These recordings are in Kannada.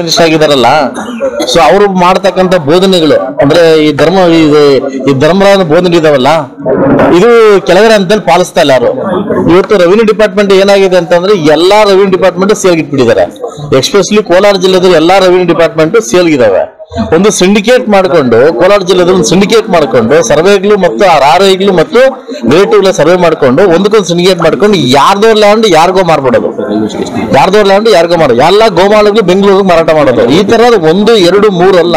ಮಿನಿಸ್ಟರ್ ಆಗಿದಾರಲ್ಲ. ಸೊ ಅವರು ಮಾಡ್ತಕ್ಕಂತ ಬೋಧನೆಗಳು, ಅಂದ್ರೆ ಈ ಧರ್ಮ, ಈ ಧರ್ಮರಾಜನ ಬೋಧನೆ ಇದಾವಲ್ಲ, ಇದು ಕೆಳಗಡೆ ಹಂತದಲ್ಲಿ ಪಾಲಿಸ್ತಾ ಇಲ್ಲ ಯಾರು. ಇವತ್ತು ರೆವಿನ್ಯೂ ಡಿಪಾರ್ಟ್ಮೆಂಟ್ ಏನಾಗಿದೆ ಅಂತಂದ್ರೆ, ಎಲ್ಲಾ ರೆವಿನ್ಯೂ ಡಿಪಾರ್ಟ್ಮೆಂಟ್ ಸೇಲ್ ಇಟ್ಬಿಟ್ಟಿದ್ದಾರೆ. ಎಕ್ಸ್ಪೆಷಲಿ ಕೋಲಾರ ಜಿಲ್ಲೆದಲ್ಲಿ ಎಲ್ಲಾ ರೆವಿನ್ಯೂ ಡಿಪಾರ್ಟ್ಮೆಂಟ್ ಸೇಲ್ಗಿದಾವೆ ಒಂದು ಸಿಂಡಿಕೇಟ್ ಮಾಡಿಕೊಂಡು, ಕೋಲಾರ ಜಿಲ್ಲೆದಲ್ಲಿ ಸಿಂಡಿಕೇಟ್ ಮಾಡಿಕೊಂಡು ಸರ್ವೆಗಳು ಮತ್ತು ಆರ್ಆರ್ಐಗಳು ಮತ್ತು ರಿಲೇಟಿವ್ ಸರ್ವೆ ಮಾಡಿಕೊಂಡು, ಒಂದಕ್ಕೊಂದು ಸಿಂಡಿಕೇಟ್ ಮಾಡ್ಕೊಂಡು ಯಾರ್ದೋ ಲ್ಯಾಂಡ್ ಯಾರಿಗೋ ಮಾರ್ಬಿಡೋದು. ಯಾರ್ದೋ ಲ್ಯಾಂಡ್ ಯಾರಿಗೋ ಮಾಡೋದು ಎಲ್ಲ ಗೋಮಾಳಗಳು ಬೆಂಗಳೂರಿಗೆ ಮಾರಾಟ ಮಾಡೋದು. ಈ ತರದ ಒಂದು, ಎರಡು, ಮೂರು ಅಲ್ಲ,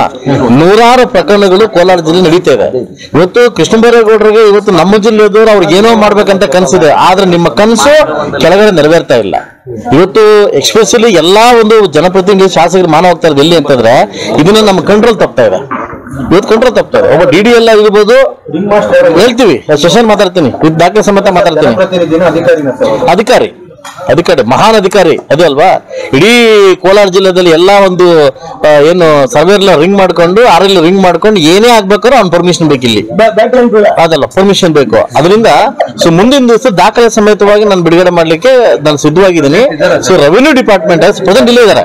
ನೂರಾರು ಪ್ರಕರಣಗಳು ಕೋಲಾರ ಜಿಲ್ಲೆ ನಡೀತೇವೆ ಇವತ್ತು ಕೃಷ್ಣ ಬೈರೇಗೌಡರಿಗೆ ಇವತ್ತು ನಮ್ಮ ಜಿಲ್ಲೆದವರು ಅವ್ರಿಗೆ ಏನೋ ಮಾಡ್ಬೇಕಂತ ಕನಸಿದೆ. ಆದ್ರೆ ನಿಮ್ಮ ಕನಸು ಕೆಳಗಡೆ ನೆರವೇರ್ತಾ ಇಲ್ಲ. ಇವತ್ತು ಎಕ್ಸ್ಪೆಷಲಿ ಎಲ್ಲಾ ಒಂದು ಜನಪ್ರತಿನಿಧಿ ಶಾಸಕರು ಮಾನ ಹೋಗ್ತಾ ಇರೋದು ಎಲ್ಲಿ ಅಂತಂದ್ರೆ ಇದನ್ನ ನಮ್ಮ ಕಂಟ್ರೋಲ್ ತಪ್ತಾ ಇದೆ. ಇವತ್ತು ಕಂಟ್ರೋಲ್ ತಪ್ತಾ ಇದೆ. ಒಬ್ಬ ಡಿ ಡಿ ಎಲ್ಲ ಆಗಿರ್ಬೋದು ಹೇಳ್ತೀವಿ ಸೆಷನ್ ಮಾತಾಡ್ತೀನಿ ಇದು ದಾಖಲೆ ಸಮೇತ ಮಾತಾಡ್ತೀನಿ. ಅಧಿಕಾರಿ. ಅಧಿಕಾರಿ ಮಹಾನ್ ಅಧಿಕಾರಿ ಅದು ಅಲ್ವಾ? ಇಡೀ ಕೋಲಾರ ಜಿಲ್ಲೆದಲ್ಲಿ ಎಲ್ಲಾ ಒಂದು ಏನು ಸರ್ವೇರ್ಲ ರಿಂಗ್ ಮಾಡ್ಕೊಂಡು ಆರಲ್ಲಿ ರಿಂಗ್ ಮಾಡ್ಕೊಂಡು ಏನೇ ಆಗ್ಬೇಕಾದ್ರೂ ಅವ್ನ ಪರ್ಮಿಷನ್ ಇಲ್ಲಿ. ಅದಲ್ಲ ಪರ್ಮಿಷನ್ ಬೇಕು. ಅದರಿಂದ ಸೊ ಮುಂದಿನ ದಿವಸ ದಾಖಲೆ ಸಮೇತವಾಗಿ ನಾನು ಬಿಡುಗಡೆ ಮಾಡ್ಲಿಕ್ಕೆ ನಾನು ಸಿದ್ಧವಾಗಿದ್ದೀನಿ. ಸೊ ರೆವಿನ್ಯೂ ಡಿಪಾರ್ಟ್ಮೆಂಟ್ ಪ್ರೆಸೆಂಟ್ ಇಲ್ಲೇ ಇದಾರೆ.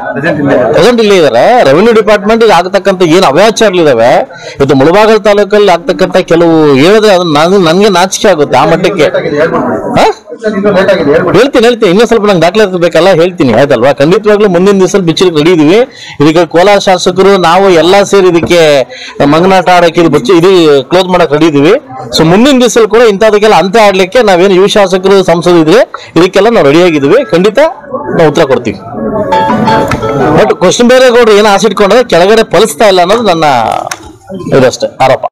ಪ್ರೆಸೆಂಟ್ ಇಲ್ಲೇ ಇದಾರೆ. ರೆವಿನ್ಯೂ ಡಿಪಾರ್ಟ್ಮೆಂಟ್ ಆಗ್ತಕ್ಕಂಥ ಏನು ಅವ್ಯಾಚಾರಗಳಿದಾವೆ ಇದು ಮುಳಬಾಗಲ್ ತಾಲೂಕಲ್ಲಿ ಆಗ್ತಕ್ಕಂಥ ಕೆಲವು ಹೇಳಿದ್ರೆ ಅದನ್ನ ನಾನು ನನ್ಗೆ ನಾಚಿಕೆ ಆಗುತ್ತೆ ಆ ಮಟ್ಟಕ್ಕೆ. ಹೇಳ್ತೀನಿ ಹೇಳ್ತೀನಿ. ಇನ್ನೂ ಸ್ವಲ್ಪ ನಂಗೆ ದಾಖಲೆ ಬೇಕಲ್ಲ, ಹೇಳ್ತೀನಿ. ಆಯ್ತಲ್ವಾ? ಖಂಡಿತವಾಗ್ಲೂ ಮುಂದಿನ ದಿವಸ ಬಿಚ್ಚಲಿಕ್ಕೆ ರೆಡಿ ಇದೀವಿ. ಇದಕ್ಕೆ ಕೋಲಾರ ಶಾಸಕರು, ನಾವು ಎಲ್ಲಾ ಸೇರಿ ಇದಕ್ಕೆ ಮಂಗನಾಟ ಆಡಕ್ಕೆ ಇದು ಬಚ್ಚಿ ಇದು ಕ್ಲೋಸ್ ಮಾಡಕ್ ರೆಡಿ ಇದೀವಿ. ಸೊ ಮುಂದಿನ ದಿವಸ ಕೂಡ ಇಂಥದಕ್ಕೆಲ್ಲ ಅಂತ ಆಡ್ಲಿಕ್ಕೆ ನಾವೇನು ಯುವ ಶಾಸಕರು, ಸಂಸದ ಇದ್ರೆ ಇದಕ್ಕೆಲ್ಲ ನಾವು ರೆಡಿ ಆಗಿದ್ದೀವಿ ಖಂಡಿತ ನಾವು ಉತ್ತರ ಕೊಡ್ತೀವಿ. ಬಟ್ ಕ್ವಶನ್ ಬೇರೆ ಏನು ಆಸೆ ಇಟ್ಕೊಂಡ್ರೆ ಕೆಳಗಡೆ ಫಲಿಸ್ತಾ ಇಲ್ಲ ಅನ್ನೋದು ನನ್ನ ಇದಷ್ಟೇ ಆರೋಪ.